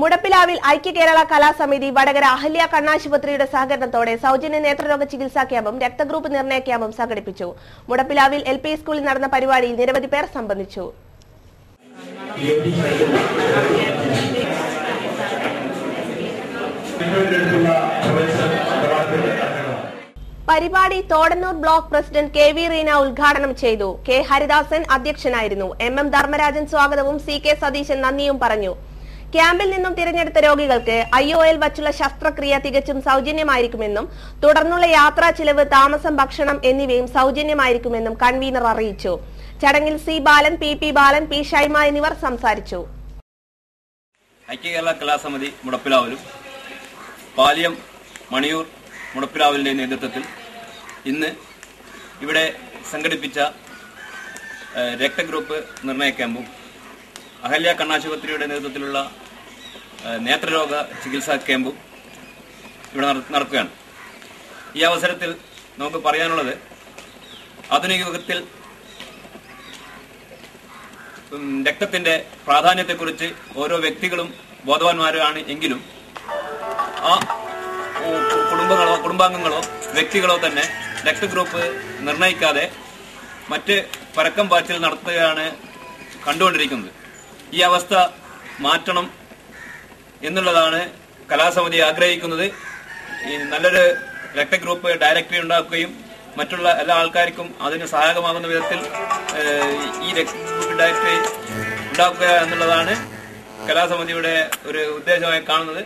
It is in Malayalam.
മുടപ്പിലാവിൽ ഐക്യ കേരള കലാസമിതി വടകര അഹല്യ കണ്ണാശുപത്രിയുടെ സഹകരണത്തോടെ സൗജന്യ നേത്രരോഗ ചികിത്സാ ക്യാമ്പും രക്തഗ്രൂപ്പ് നിർണയ ക്യാമ്പും സംഘടിപ്പിച്ചു. മുടപ്പിലാവിൽ എൽ പി സ്കൂളിൽ നടന്ന പരിപാടിയിൽ നിരവധി പേർ സംബന്ധിച്ചു. പരിപാടി Thodannur block president K V Reena ഉദ്ഘാടനം ചെയ്തു. കെ ഹരിദാസൻ അധ്യക്ഷനായിരുന്നു. എം എം ധർമ്മരാജൻ സ്വാഗതവും സി കെ സതീശൻ നന്ദിയും പറഞ്ഞു. ക്യാമ്പിൽ നിന്നും തിരഞ്ഞെടുത്ത രോഗികൾക്ക് ഐ ഒ എൽ വച്ചുള്ള ശസ്ത്രക്രിയ തികച്ചും സൗജന്യമായിരിക്കുമെന്നും തുടർന്നുള്ള യാത്രാ ചിലവ് താമസം ഭക്ഷണം എന്നിവയും സൗജന്യമായിരിക്കുമെന്നും കൺവീനർ അറിയിച്ചു. ചടങ്ങിൽ C Balan P P Balan P Shaima എന്നിവർ സംസാരിച്ചു. ഐക്യ കലാസമിതി മുടപ്പിലാവലും പാലിയം മണിയൂർ മുടപ്പിലാവലിന്റെ നേതൃത്വത്തിൽ ഇന്ന് ഇവിടെ സംഘടിപ്പിച്ച രക്തഗ്രൂപ്പ് നിർണയ ക്യാമ്പും അഹല്യ കണ്ണാശുപത്രിയുടെ നേതൃത്വത്തിലുള്ള നേത്രരോഗ ചികിത്സാ ക്യാമ്പും ഇവിടെ നടക്കുകയാണ്. ഈ അവസരത്തിൽ നമുക്ക് പറയാനുള്ളത് ആധുനിക യുഗത്തിൽ രക്തത്തിന്റെ പ്രാധാന്യത്തെക്കുറിച്ച് ഓരോ വ്യക്തികളും ബോധവാന്മാരാണ് എങ്കിലും ആ കുടുംബങ്ങളോ കുടുംബാംഗങ്ങളോ വ്യക്തികളോ തന്നെ രക്തഗ്രൂപ്പ് നിർണയിക്കാതെ മറ്റ് പരക്കം പാച്ചിൽ നടത്തുകയാണ് കണ്ടുകൊണ്ടിരിക്കുന്നത്. ഈ അവസ്ഥ മാറ്റണം എന്നുള്ളതാണ് കലാസമിതി ആഗ്രഹിക്കുന്നത്. ഈ നല്ലൊരു രക്തഗ്രൂപ്പ് ഡയറക്ടറി ഉണ്ടാക്കുകയും മറ്റുള്ള എല്ലാ ആൾക്കാർക്കും അതിന് സഹായകമാകുന്ന വിധത്തിൽ ഈ രക്തഗ്രൂപ്പ് ഡയറക്ടറി ഉണ്ടാക്കുക എന്നുള്ളതാണ് കലാസമിതിയുടെ ഒരു ഉദ്ദേശമായി കാണുന്നത്.